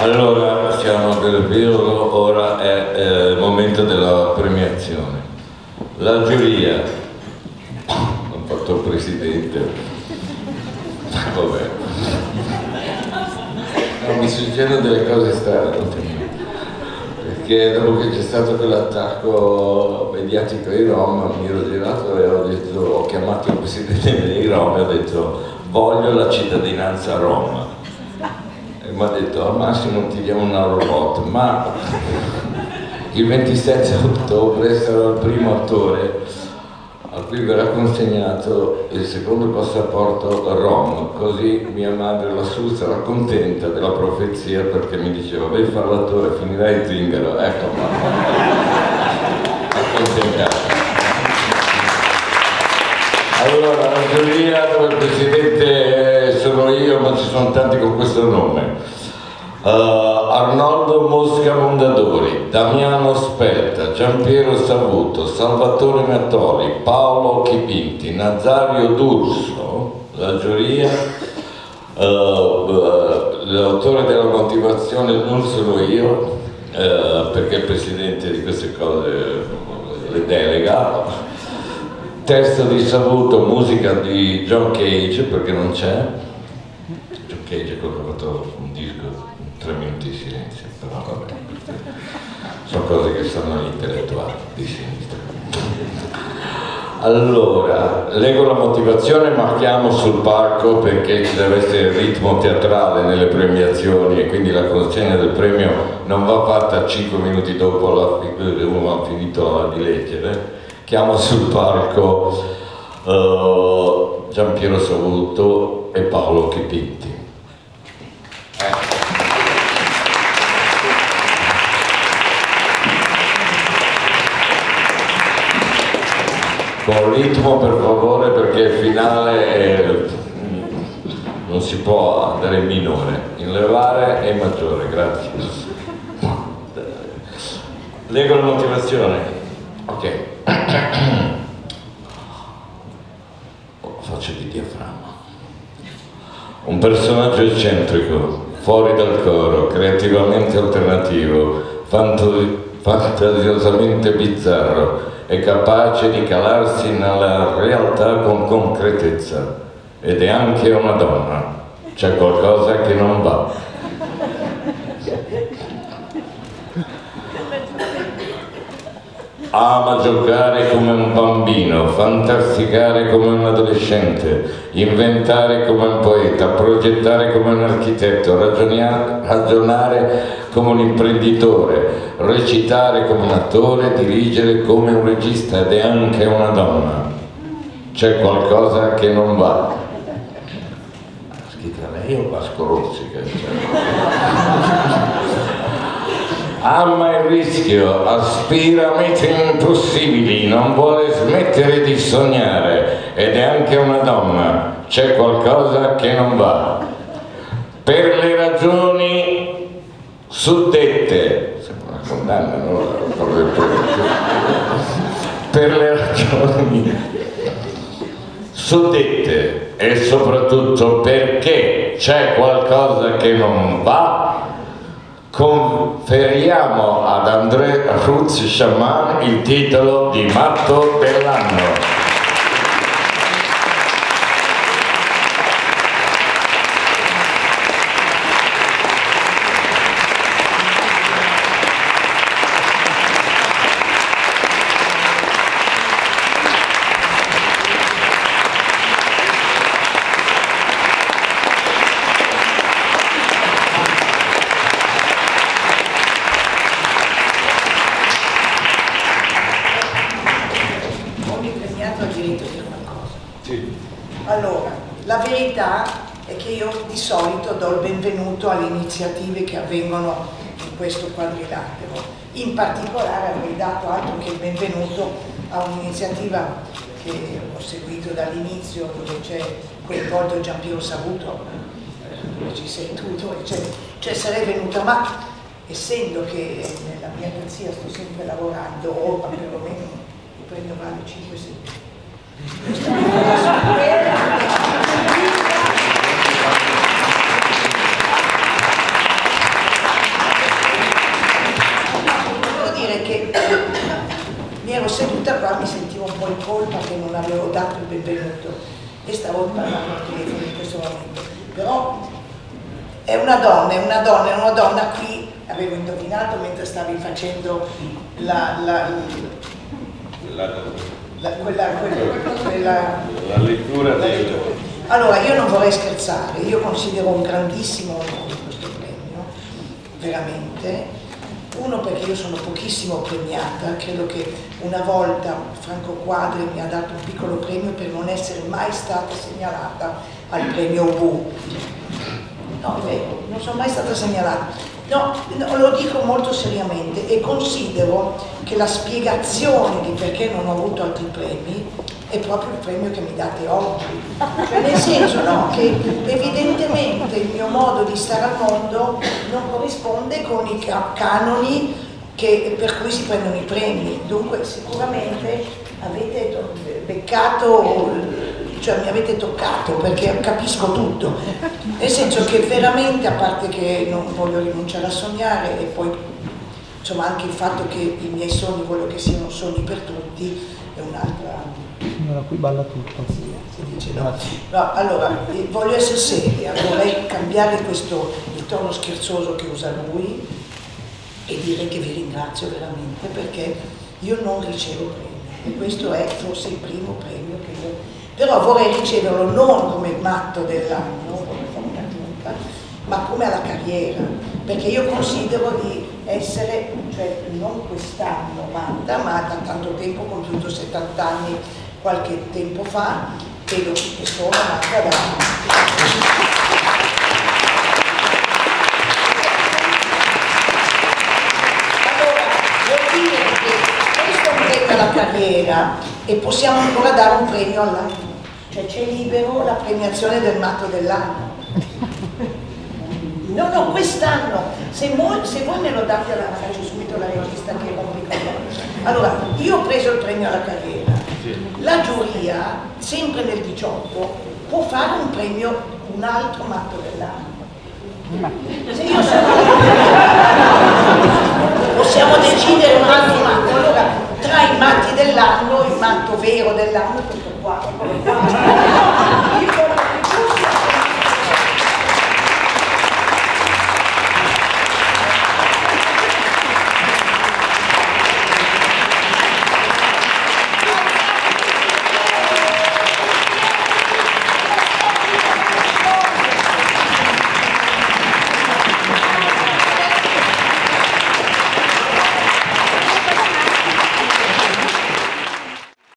Allora, siamo periodo, ora è eh, il momento della premiazione. La giuria, ho fatto il presidente, vabbè, no, mi succedono delle cose strane, perché dopo che c'è stato quell'attacco mediatico ai Rom, mi ero girato e ho, detto, ho chiamato il presidente dei Rom e ho detto voglio la cittadinanza Roma mi ha detto al massimo ti diamo una robot, ma il 27 ottobre sarò il primo attore a cui verrà consegnato il secondo passaporto ROM, così mia madre lassù sarà contenta della profezia perché mi diceva vai fare l'attore, finirai zingaro, ecco mamma, accontentata. Allora, la giuria dove il presidente ma ci sono tanti con questo nome. Uh, Arnoldo Mosca Mondadori, Damiano Spetta, Giampiero Savuto, Salvatore Mattoli, Paolo Chipinti, Nazario D'Urso, la giuria, uh, uh, l'autore della motivazione non sono io, perché il presidente di queste cose le delega, testo di Savuto, musica di John Cage, perché non c'è, Quello che ha un disco tre minuti di silenzio, però vabbè, sono cose che gli intellettuali di sinistra. Allora, leggo la motivazione, marchiamo sul palco perché ci deve essere il ritmo teatrale nelle premiazioni e quindi la consegna del premio non va fatta 5 minuti dopo la, uno ha finito di leggere. Chiamo sul palco uh, Giampiero Savuto e Paolo Chipinti. Con ritmo per favore perché il finale è... non si può andare in minore, in levare e in maggiore, grazie. Leggo la motivazione. Ok. Faccio di diaframma. Un personaggio eccentrico, fuori dal coro, creativamente alternativo, fantasiosamente bizzarro, è capace di calarsi nella realtà con concretezza ed è anche una donna. C'è qualcosa che non va. Ama giocare come un bambino, fantasticare come un adolescente, inventare come un poeta, progettare come un architetto, ragionare come un imprenditore, recitare come un attore, dirigere come un regista ed è anche una donna. C'è qualcosa che non va. Scritta lei o Vasco Rossi? Ama il rischio, aspira a mete impossibili, non vuole smettere di sognare ed è anche una donna, c'è qualcosa che non va. Per le ragioni suddette, sembra una condanna, no? Per le ragioni suddette e soprattutto perché c'è qualcosa che non va, conferiamo ad André Ruz Shaman il titolo di matto dell'anno. Iniziative che avvengono in questo quadrilatero. In particolare avrei dato altro che il benvenuto a un'iniziativa che ho seguito dall'inizio dove c'è coinvolto Giampiero Savuto, dove ci sei tu, dove cioè sarei venuta, ma essendo che nella mia agenzia sto sempre lavorando, o perlomeno il premio vale 5 settimane. da qua mi sentivo un po' in colpa che non avevo dato il benvenuto e stavo parlando al telefono in questo momento. Però è una donna, è una donna, è una donna qui, avevo indovinato mentre stavi facendo la, la, la, quella, quella, la lettura. del... Allora, io non vorrei scherzare, io considero un grandissimo onore questo premio, veramente uno perché io sono pochissimo premiata, credo che una volta Franco Quadri mi ha dato un piccolo premio per non essere mai stata segnalata al premio UBU No, vero, non sono mai stata segnalata. No, no, lo dico molto seriamente e considero che la spiegazione di perché non ho avuto altri premi è proprio il premio che mi date oggi. Cioè nel senso no, che evidentemente il mio modo di stare al mondo non corrisponde con i canoni che, per cui si prendono i premi. Dunque sicuramente avete beccato cioè mi avete toccato perché capisco tutto, nel senso che veramente, a parte che non voglio rinunciare a sognare e poi insomma anche il fatto che i miei sogni voglio che siano sogni per tutti è un'altra... Signora, qui balla tutto. No. no. Allora, eh, voglio essere seria, vorrei cambiare questo, il tono scherzoso che usa lui e dire che vi ringrazio veramente perché io non ricevo premi e questo è forse il primo premio che io però vorrei riceverlo non come matto dell'anno, come fortuna ma come alla carriera, perché io considero di essere, cioè non quest'anno matta, ma da tanto tempo, ho compiuto 70 anni qualche tempo fa, e, lo, sono matta da... la carriera e possiamo ancora dare un premio all'anno. Cioè c'è libero la premiazione del matto dell'anno. No, no, quest'anno, se, se, voi me lo date alla faccio subito la regista che rompe con Allora, io ho preso il premio alla carriera, la giuria, sempre nel 18, può fare un premio, un altro matto dell'anno. Se io sono... possiamo decidere un altro matto. Allora, tra i matti dell'anno, il matto vero dell'anno, questo qua, qua.